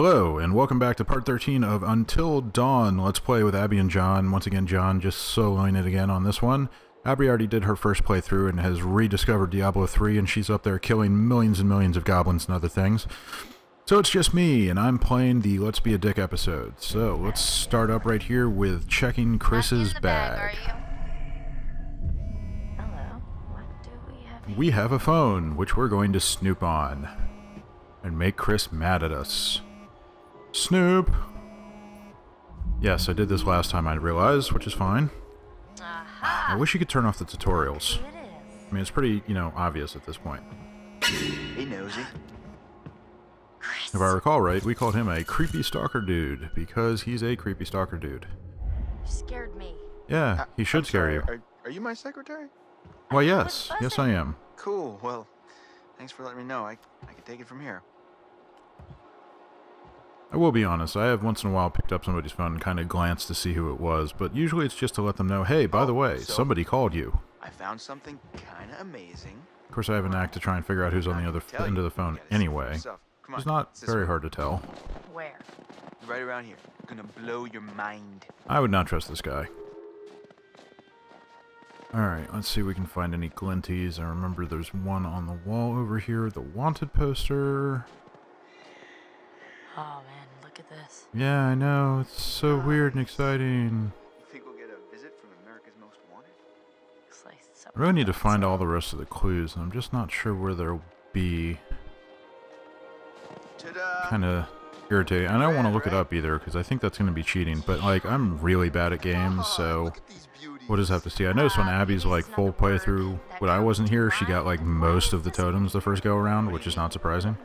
Hello, and welcome back to part 13 of Until Dawn. Let's play with Abby and John. Once again, John just soloing it again on this one. Abby already did her first playthrough and has rediscovered Diablo 3, and she's up there killing millions and millions of goblins and other things. So it's just me, and I'm playing the Let's Be a Dick episode. So let's start up right here with checking Chris's Not bag. Hello. What do we have? We have a phone, which we're going to snoop on. And make Chris mad at us. Snoop! Yes, I did this last time I realized, which is fine. Aha. I wish you could turn off the tutorials. Who it is? I mean, it's pretty, you know, obvious at this point. Hey, nosy. Chris. If I recall right, we called him a creepy stalker dude, because he's a creepy stalker dude. You scared me. Yeah, uh, he should I'm scare sorry, you. Are, are you my secretary? Why, yes. Yes, I am. Cool. Well, thanks for letting me know. I, I can take it from here. I will be honest, I have once in a while picked up somebody's phone and kind of glanced to see who it was, but usually it's just to let them know, hey, by the Oh, way, so- somebody called you. I found something kind of amazing. Of course, I have an act to try and figure out who's on the other end you. of the phone You gotta see for anyway. yourself. Come on, It's not it's very way. hard to tell. Where? Right around here. Gonna blow your mind. I would not trust this guy. Alright, let's see if we can find any glinties. I remember there's one on the wall over here, the wanted poster. Oh man, look at this. Yeah, I know, it's so weird and exciting. You think we'll get a visit from America's Most Wanted? Looks like I really need to find all the rest of the clues, and I'm just not sure where they'll be. Kind of irritating. I don't want to look it up either, because I think that's going to be cheating, but like, I'm really bad at games, so... look at. We'll just have to see. I noticed when Uh, Abby's like full not the playthrough, when I wasn't here, she got like most of the totems the first go around, which is not surprising.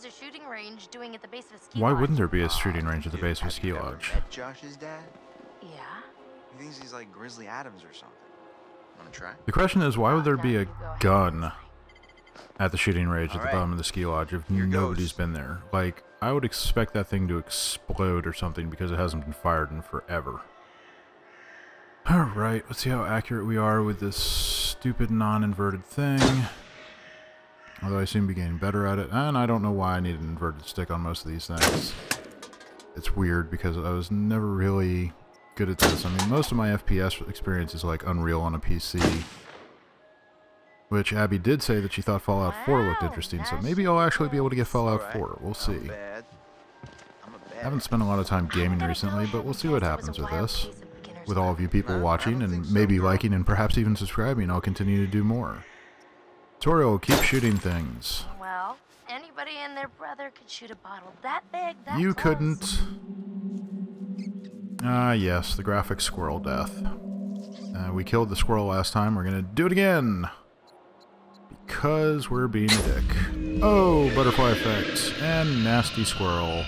What the hell is a shooting range doing at the base of a ski Why lodge? wouldn't there be a Ah, shooting range at the base of a ski lodge? met Josh's dad? Yeah. He thinks he's like Grizzly Adams or something. Wanna try? The question is, why would there be a gun at the shooting range at the Alright. bottom of the ski lodge if Here nobody's goes. been there? Like, I would expect that thing to explode or something because it hasn't been fired in forever. Alright, let's see how accurate we are with this stupid non-inverted thing. Although I seem to be getting better at it, and I don't know why I need an inverted stick on most of these things. It's weird because I was never really good at this. I mean, most of my FPS experience is like Unreal on a PC. Which Abby did say that she thought Fallout 4 looked interesting, so maybe I'll actually be able to get Fallout 4. We'll see. I'm a bad. I haven't spent a lot of time gaming recently, but we'll see what happens with this. case of beginner's With all of you people watching and maybe liking and perhaps even subscribing, I'll continue to do more. Toriel, keep shooting things. Well, anybody and their brother could shoot a bottle that big. That you close. couldn't. Ah, yes, the graphic squirrel death. Uh, we killed the squirrel last time. We're gonna do it again. Because we're being a dick. Oh, butterfly effects and nasty squirrel.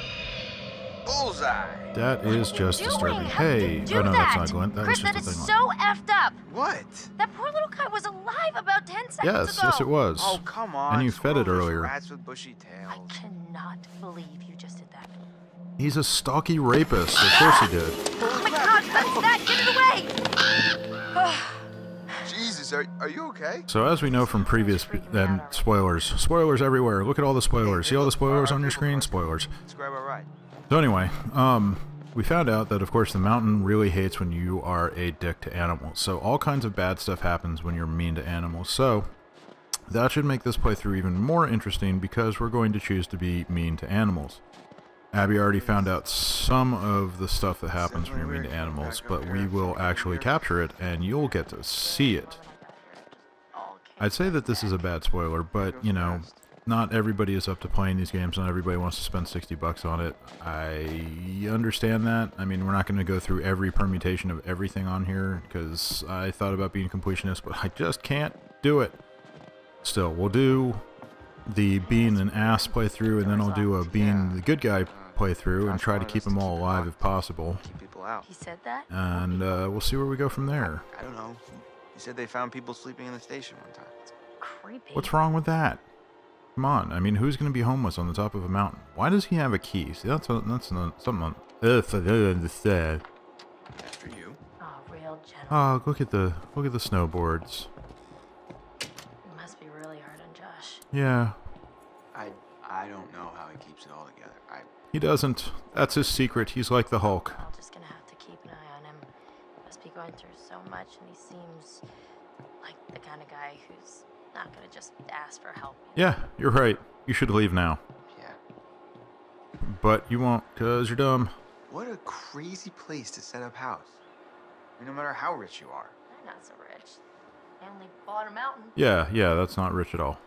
Bullseye! That is just Doing? disturbing. How did Hey, you oh no, that? that's not Glint. That Chris, was that just a is thing. so effed up. What? That poor little guy was alive about 10 seconds yes, ago. yes, yes, it was. Oh, come on. And you fed it earlier. Rats with bushy I cannot believe you just did that. He's a stalky rapist. Of course he did. Oh my god, that's that! Get it away! Jesus, are, are you okay? So as we know from previous and spoilers, spoilers everywhere. Look at all the spoilers. See all the spoilers on your screen? Spoilers. Let's grab a ride. So anyway, um, we found out that of course the mountain really hates when you are a dick to animals. So all kinds of bad stuff happens when you're mean to animals. So that should make this playthrough even more interesting because we're going to choose to be mean to animals. Abby already found out some of the stuff that happens when you're mean to animals, but we will actually capture it and you'll get to see it. I'd say that this is a bad spoiler, but you know, not everybody is up to playing these games. Not everybody wants to spend 60 bucks on it. I understand that. I mean, we're not going to go through every permutation of everything on here because I thought about being completionist, but I just can't do it. Still, we'll do the being an ass playthrough, and then I'll do a being the good guy playthrough and try to keep them all alive if possible. Keep people out. He said that? And uh, we'll see where we go from there. I don't know. He said they found people sleeping in the station one time. It's Creepy. What's wrong with that? Come on, I mean, who's going to be homeless on the top of a mountain? Why does he have a key? See, that's a, that's not something. Ugh, I don't understand. After you. Oh, real gentle. Oh, look at the look at the snowboards. It must be really hard on Josh. Yeah, I I don't know how he keeps it all together. I He doesn't. That's his secret. He's like the Hulk. I'm just gonna have to keep an eye on him. Must be going through so much, and not gonna just ask for help. Yeah, you're right. You should leave now. yeah. But you won't, because you're dumb. What a crazy place to set up house. I mean, no matter how rich you are. I'm not so rich. I only bought a mountain. Yeah, yeah, that's not rich at all.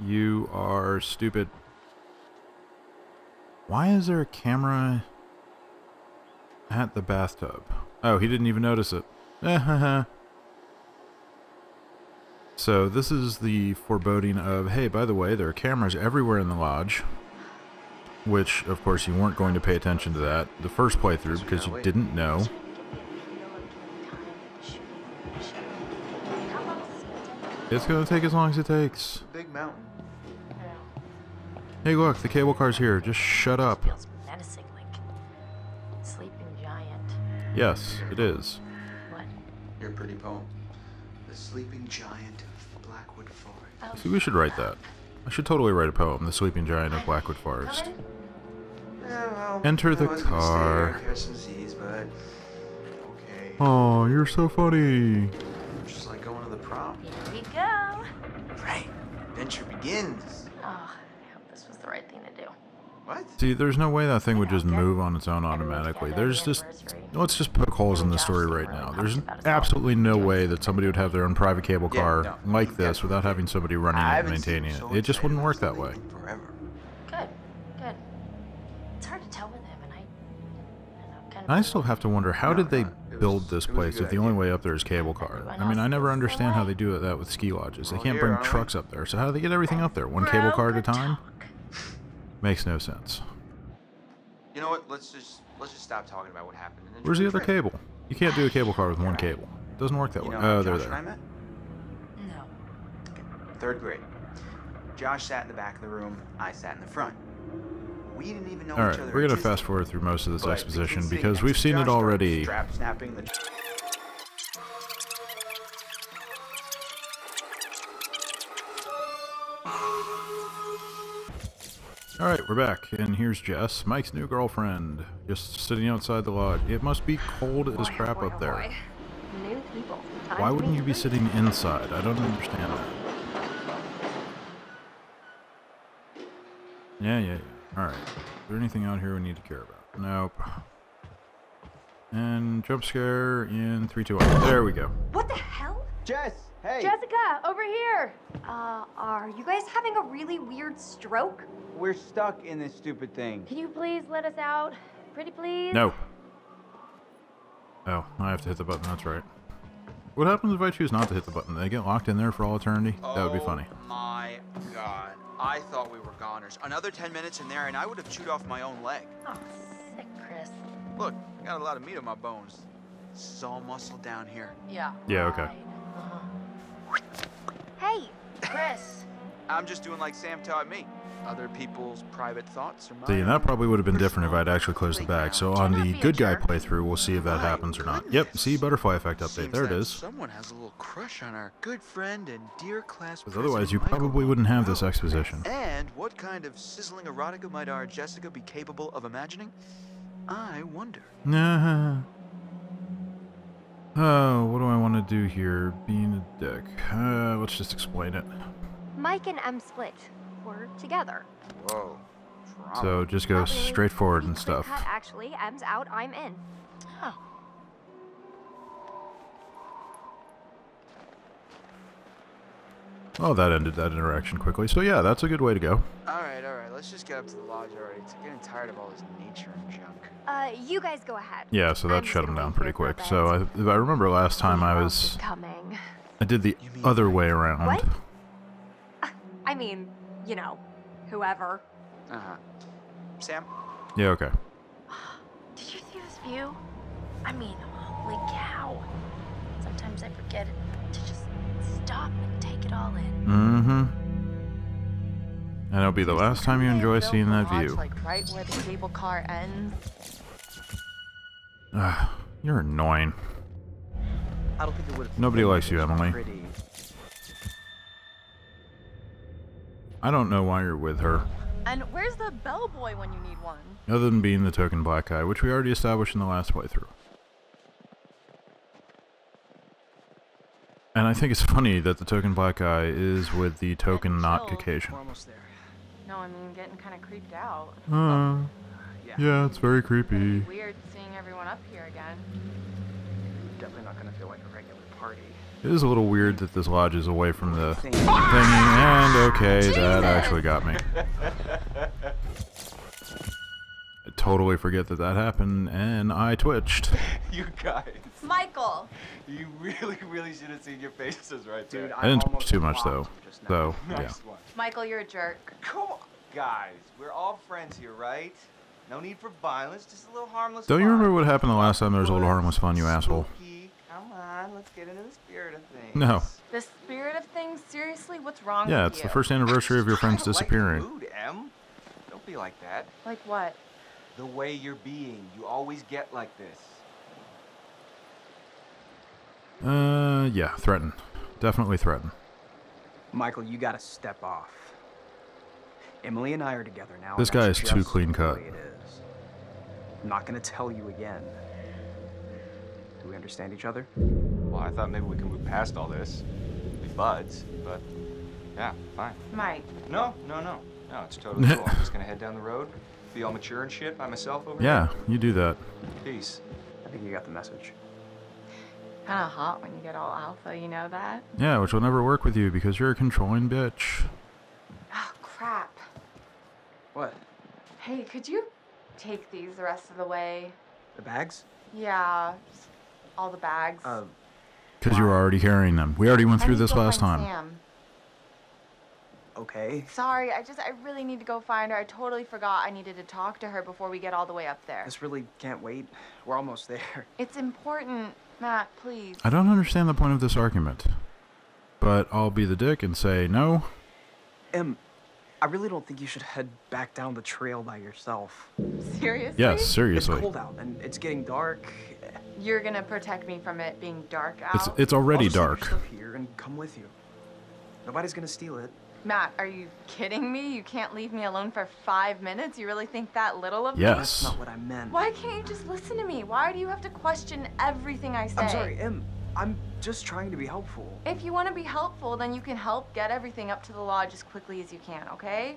You are stupid. Why is there a camera at the bathtub? Oh, he didn't even notice it. Eh, so this is the foreboding of, hey, by the way, there are cameras everywhere in the lodge. Which, of course, you weren't going to pay attention to that the first playthrough because you didn't know. It's going to take as long as it takes. Big mountain. Hey, look, the cable car's here. Just shut up. Menacing, like sleeping giant. Yes, it is. What? Your pretty poem. The sleeping giant of Blackwood Forest. Oh, See, we should write that. I should totally write a poem, The Sleeping Giant of Blackwood Forest. Come in. Yeah, well, Enter the was gonna stay car. here, catch some Z's, but okay. Oh, you're so funny. Just like going to the prom. Here we go. Right. Adventure begins. Oh, I hope this was the right thing to do. What? See, there's no way that thing would just move on its own automatically. There's just... Let's just poke holes in the story right now. There's absolutely no way that somebody would have their own private cable car like this without having somebody running it and maintaining it. It just wouldn't work that way. Forever. Good, good. It's hard to tell with him, and I, I know, kind of. I still have to wonder, how did they build this it was a place if the only way up there is cable car? I mean, I never understand how they do that with ski lodges. They can't bring trucks up there, so how do they get everything up there? One cable car at a time? Talk. Makes no sense. You know what? Let's just let's just stop talking about what happened. and Where's the other trip. cable? You can't do a cable car with one cable. It doesn't work that You way. know uh, how Oh, they're Josh and I there. met? No. Third grade. Josh sat in the back of the room. I sat in the front. We didn't even know All each right, other. we're gonna existed. fast forward through most of this But exposition because we've seen Josh it started already. All right, we're back, and here's Jess, Mike's new girlfriend, just sitting outside the lodge. It must be cold as Boy, oh crap boy, up oh there. boy. New people. Time Why wouldn't you be sitting inside? I don't understand that. Yeah, yeah, yeah. All right. Is there anything out here we need to care about? Nope. And jump scare in three, two, one. There we go. What the hell? Jess, hey. Jessica, over here. Uh, are you guys having a really weird stroke? We're stuck in this stupid thing. Can you please let us out? Pretty please? No. Oh, I have to hit the button. That's right. What happens if I choose not to hit the button? They get locked in there for all eternity? That would be funny. Oh my god. I thought we were goners. Another 10 minutes in there and I would have chewed off my own leg. Oh, sick, Chris. Look, I got a lot of meat on my bones. It's all muscle down here. Yeah. Yeah, okay. right. Uh-huh. Hey, Chris. I'm just doing like Sam taught me. Other people's private thoughts are mine. See, and that probably would have been different if I'd actually closed the bag. So on the good guy playthrough, we'll see if that happens or not. Yep, see, butterfly effect update. There it is. Someone has a little crush on our good friend and dear class Because otherwise you probably wouldn't have this exposition. And what kind of sizzling erotica might our Jessica be capable of imagining? I wonder. Nah. Oh, what do I want to do here? Being a dick. Uh, let's just explain it. Mike and M split. We're together. Whoa. Drama. So just go Happening. straight forward and stuff. cut, actually, M's out, I'm in. Oh. Oh, that ended that interaction quickly. So yeah, that's a good way to go. all right, all right. Let's just get up to the lodge already. It's getting tired of all this nature and junk. Uh, you guys go ahead. Yeah, so that I'm shut him down pretty here for a quick. So I, if I remember last time I was coming. I did the other way around. What? I mean, you know, whoever. Uh huh. Sam. Yeah, okay. Did you see this view? I mean, holy cow. Sometimes I forget to just stop and take it all in. Mm-hmm. And it'll be the last time you enjoy seeing that view. Like right where the cable car ends. Ugh, you're annoying. I don't think it would. Nobody likes you, Emily. Pretty. I don't know why you're with her, And where's the bellboy when you need one? other than being the token black guy, which we already established in the last playthrough. And I think it's funny that the token black guy is with the token not Chill. Caucasian. We're almost there. No, I mean getting kind of creeped out. Uh, Yeah. yeah, it's very creepy. Weird seeing everyone up here again. Definitely not gonna feel like a regular party. It is a little weird that this lodge is away from the Thing. thingy, and okay, that actually got me. I totally forget that that happened, and I twitched. You guys, Michael! you really, really should have seen your faces right there. Dude, there. I didn't almost twitch too much though, flopped just now. though. Yeah. one. Michael, you're a jerk. Come on, guys. We're all friends here, right? No need for violence, just a little harmless Don't you fun. remember what happened the last time there was a little harmless fun, you asshole? Come on, let's get into the spirit of things. No. The spirit of things? Seriously? What's wrong Yeah, with it's you? the first anniversary of your friends Kinda lighten the disappearing. mood, Em. Don't be like that. Like what? The way you're being, you always get like this. Uh, yeah, threaten. Definitely threaten. Michael, you gotta step off. Emily and I are together now. This guy is too clean cut. It is. I'm not gonna tell you again. Do we understand each other? Well, I thought maybe we could move past all this. Be buds, but yeah, fine. Mike. No, no, no. No, it's totally cool. I'm just gonna head down the road, be all mature and shit by myself over Yeah, here. you do that. Peace. I think you got the message. Kind of hot when you get all alpha, you know that? Yeah, which will never work with you because you're a controlling bitch. Oh, crap. What? Hey, could you take these the rest of the way? The bags? Yeah, just all the bags. Uh, Because you were already carrying them. We already went through this last time. Sam. Okay. Sorry, I just, I really need to go find her. I totally forgot I needed to talk to her before we get all the way up there. This really can't wait. We're almost there. It's important, Matt, please. I don't understand the point of this argument. But I'll be the dick and say no. Em, I really don't think you should head back down the trail by yourself. Seriously? Yes, seriously. It's seriously. cold out and it's getting dark. You're gonna protect me from it being dark out? It's it's I'll already just leave dark. stuff here and come with you. Nobody's gonna steal it. Matt, are you kidding me? You can't leave me alone for five minutes? You really think that little of me? Yes. That's not what I meant. Why can't you just listen to me? Why do you have to question everything I say? I'm sorry, Em. I'm just trying to be helpful. If you want to be helpful, then you can help get everything up to the lodge as quickly as you can, okay?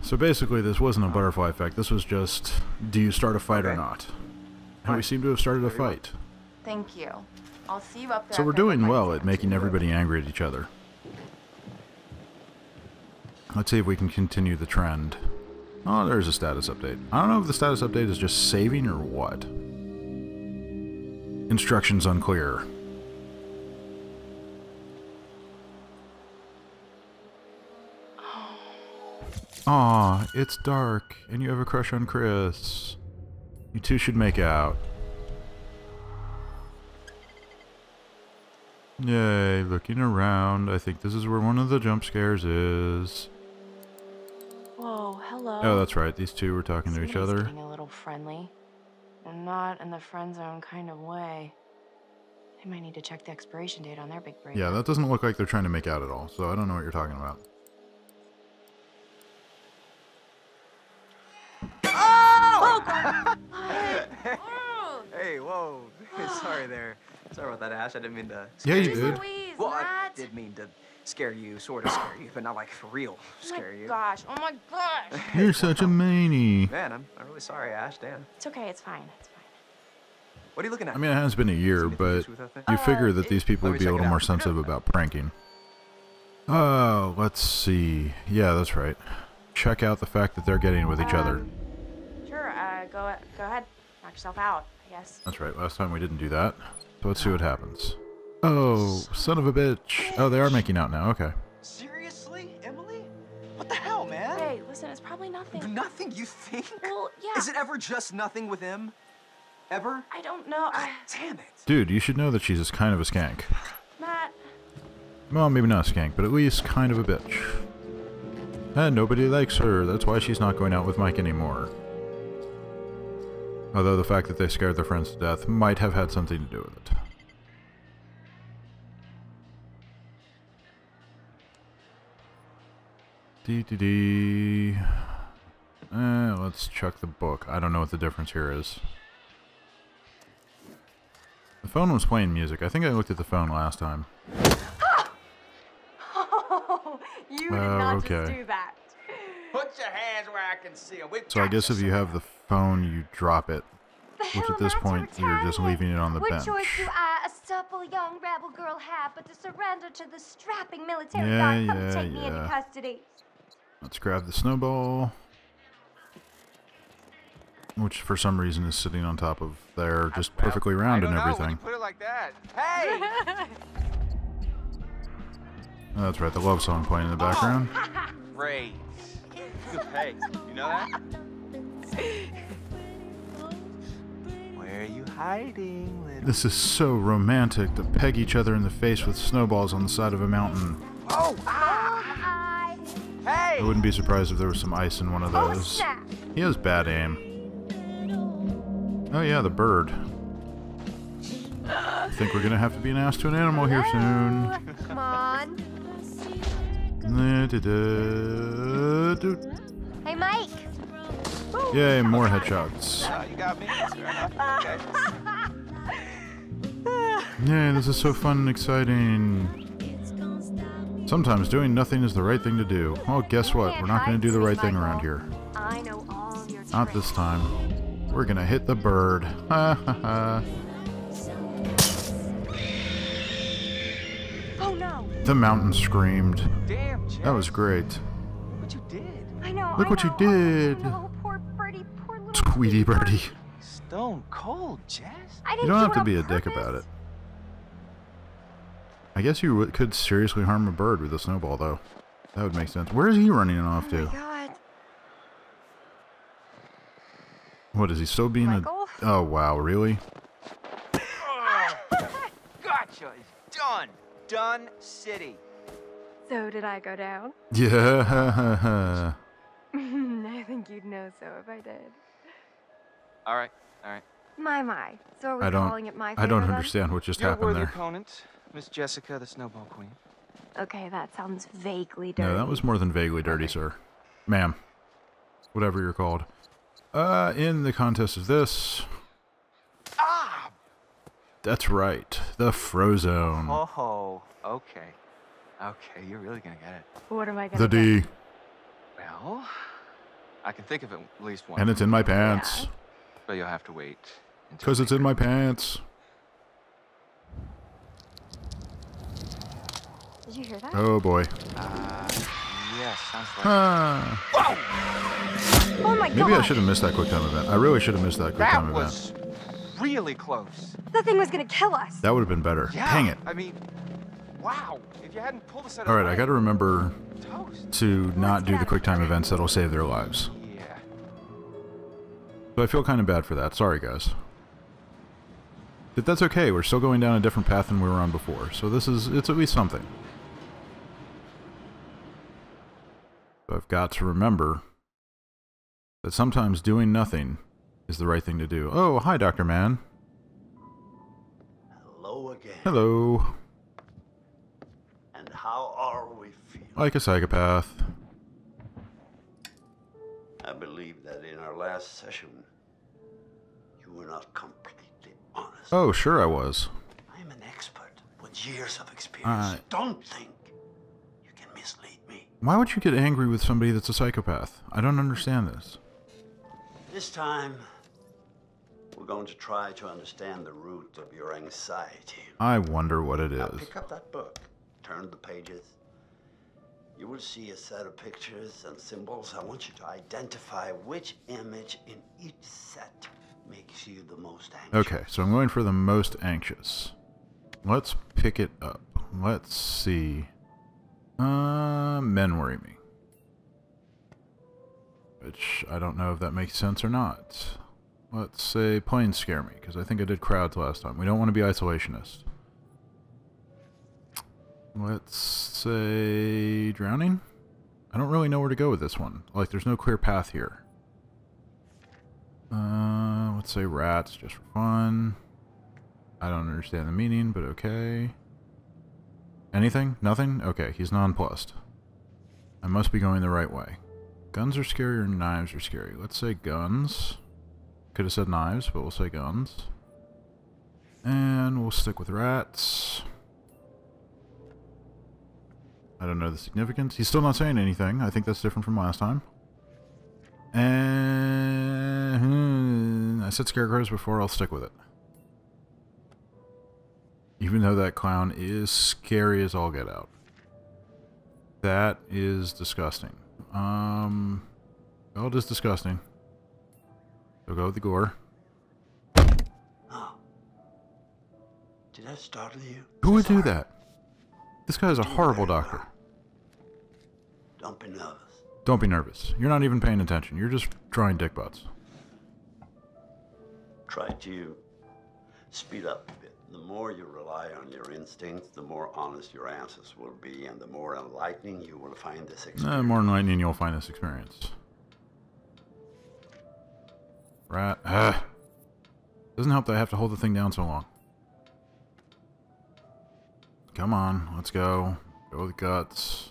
So basically, this wasn't a butterfly effect. This was just, do you start a fight or not? And we seem to have started a fight. Thank you. I'll see you up there. So we're after I go doing well at making everybody angry at each other. Let's see if we can continue the trend. Oh, there's a status update. I don't know if the status update is just saving or what. Instructions unclear. Aw, it's dark, and you have a crush on Chris. You two should make out. Yay, looking around. I think this is where one of the jump scares is. Whoa, hello. Oh, that's right. These two were talking to each other. Getting a little friendly, and not in the friend zone kind of way. They might need to check the expiration date on their big break. Yeah, that doesn't look like they're trying to make out at all, so I don't know what you're talking about. Oh! oh hey, whoa. Sorry there. Sorry about that, Ash. I didn't mean to. Yeah, you did. Louise, Well, I did mean to scare you, sort of scare you, but not like for real scare you. Oh scare my you. gosh, oh my gosh. You're such a manie. Man, I'm, I'm really sorry, Ash. Dan, It's okay, it's fine, it's fine. what are you looking at? I mean, it has been a year, but to do with that thing? you Uh, figure that these people would be a little more sensitive about pranking. Oh, let's see. Yeah, that's right. Check out the fact that they're getting with each other. Um, Sure, uh, go, go ahead. Knock yourself out, I guess. That's right. Last time we didn't do that. So let's see what happens. Oh, son of a bitch. Oh, they are making out now. Okay. Seriously, Emily? What the hell, man? Hey, listen, it's probably nothing. Nothing, you think? Well, yeah. Is it ever just nothing with him? Ever? I don't know. God I, damn it. Dude, you should know that she's kind of a skank. Matt, Well, maybe not a skank, but at least kind of a bitch. And nobody likes her. That's why she's not going out with Mike anymore. Although the fact that they scared their friends to death might have had something to do with it. Dee dee dee. Eh, let's check the book. I don't know what the difference here is. The phone was playing music. I think I looked at the phone last time. Oh, you did not just okay. do that. Put your hands where I can see them. So I guess if you have the phone, you drop it. Which at this am I to point, you're just leaving it on the what bench. choice do I, a supple young rebel girl, have but to surrender to the strapping military Yeah, guard come yeah, take me into yeah. custody? Let's grab the snowball. Which for some reason is sitting on top of there, just perfectly round and everything. put it like that. Hey! Oh, that's right, the love song playing in the background. Great. Good pay. You know that? Where are you hiding? This is so romantic to peg each other in the face with snowballs on the side of a mountain. Oh! Ah! I, Hey! I wouldn't be surprised if there was some ice in one of oh those. snap! He has bad aim. Oh yeah, the bird. I think we're gonna have to be an ass to an animal here soon. Come on. Hey, Mike. Yay, more headshots. Ah, you got me. Fair enough. Okay. Yay, this is so fun and exciting. Sometimes doing nothing is the right thing to do. Well, guess what? We're not gonna do the right thing around here. I know all your Not this time. We're gonna hit the bird. Ha ha ha. Oh no! The mountain screamed. Damn, That was great. Look what you did. I know. Look I what you know. Oh, did. No, poor birdie, poor little Tweety birdie. Stone cold, Jess. I You didn't don't have to on be a dick about it. I guess you could seriously harm a bird with a snowball, though. That would make sense. Where is he running off Oh to? my god. What is he still being Michael? a? Oh wow, really? Gotcha. It's done. Done city. So did I go down? Yeah. I think you'd know so if I did. All right. All right. My my. So are we I don't. calling it my I don't favor then? understand what just Your happened worthy there. opponent, Miss Jessica, the Snowball Queen. Okay, that sounds vaguely dirty. No, that was more than vaguely dirty, sir. Ma'am. Whatever you're called. Uh, in the contest of this, Ah! that's right, the Frozone. Oh, okay. Okay, you're really gonna get it. What am I gonna The get? D. Well, I can think of at least one. And it's in my pants. But you'll have to wait. Because it's in my pants. Did you hear that? Oh boy. Uh, yes, sounds like. Ah. Oh my god. Maybe I should have missed that quick time event. I really should have missed that quick that time event. was really close. That thing was gonna kill us. That would have been better. Yeah. Dang it. I mean, wow. If you hadn't pulled us out of All the right, I got to remember toast. to not do get the out quick time events that'll save their lives. Yeah. So I feel kind of bad for that. Sorry, guys. But that's okay. We're still going down a different path than we were on before. So this is, it's at least something. So I've got to remember that sometimes doing nothing is the right thing to do. Oh, hi, Dr. Man. Hello again. Hello. And how are we feeling? Like a psychopath. I believe that in our last session, you were not completely honest. Oh, sure I was. I'm an expert with years of experience. Don't think you can mislead me. Why would you get angry with somebody that's a psychopath? I don't understand this. This time, we're going to try to understand the root of your anxiety. I wonder what it is. Now pick up that book, turn the pages. You will see a set of pictures and symbols. I want you to identify which image in each set makes you the most anxious. Okay, so I'm going for the most anxious. Let's pick it up. Let's see. Uh, men worry me. Which I don't know if that makes sense or not. Let's say planes scare me, because I think I did crowds last time. We don't want to be isolationist. Let's say drowning? I don't really know where to go with this one. Like, there's no clear path here. Uh, let's say rats, just for fun. I don't understand the meaning, but okay. Anything? Nothing? Okay, he's nonplussed. I must be going the right way. Guns are scary or knives are scary? Let's say guns. Could have said knives, but we'll say guns. And we'll stick with rats. I don't know the significance. He's still not saying anything. I think that's different from last time. And hmm, I said scarecrows before. I'll stick with it. Even though that clown is scary as all get out. That is disgusting. Um, well, it is disgusting. So go with the gore. Oh. Did that startle you? Who would do that? This guy is a horrible doctor. Don't be nervous. Don't be nervous. You're not even paying attention. You're just drawing dick butts. Try to speed up a bit. The more you rely on your instincts, the more honest your answers will be, and the more enlightening you will find this experience. Uh, more enlightening you'll find this experience. Rat. Ah. Doesn't help that I have to hold the thing down so long. Come on, let's go. Go with guts.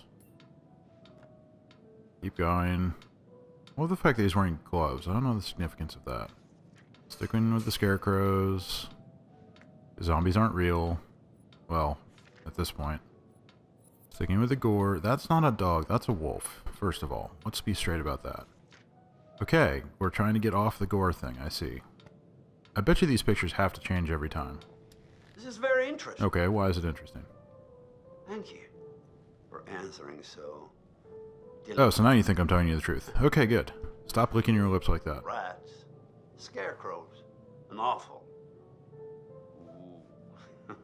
Keep going. Well, the fact that he's wearing gloves, I don't know the significance of that. Sticking with the scarecrows. Zombies aren't real. Well, at this point. Sticking with the gore. That's not a dog, that's a wolf, first of all. Let's be straight about that. Okay, we're trying to get off the gore thing, I see. I bet you these pictures have to change every time. This is very interesting. Okay, why is it interesting? Thank you for answering so. Oh, so now you think I'm telling you the truth. Okay, good. Stop licking your lips like that. Rats, scarecrows, and awful.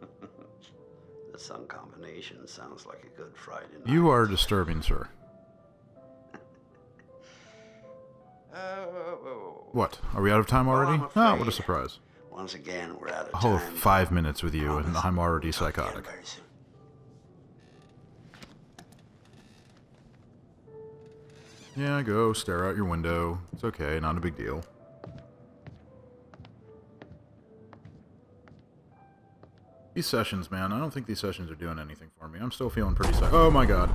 The sun combination sounds like a good Friday night. You are disturbing, sir. Uh, What? Are we out of time already? Oh, what a surprise. Once again, we're out of A whole time. five minutes with you, and I'm already psychotic. Yeah, go stare out your window. It's okay, not a big deal. These sessions, man, I don't think these sessions are doing anything for me. I'm still feeling pretty psych- Oh my god.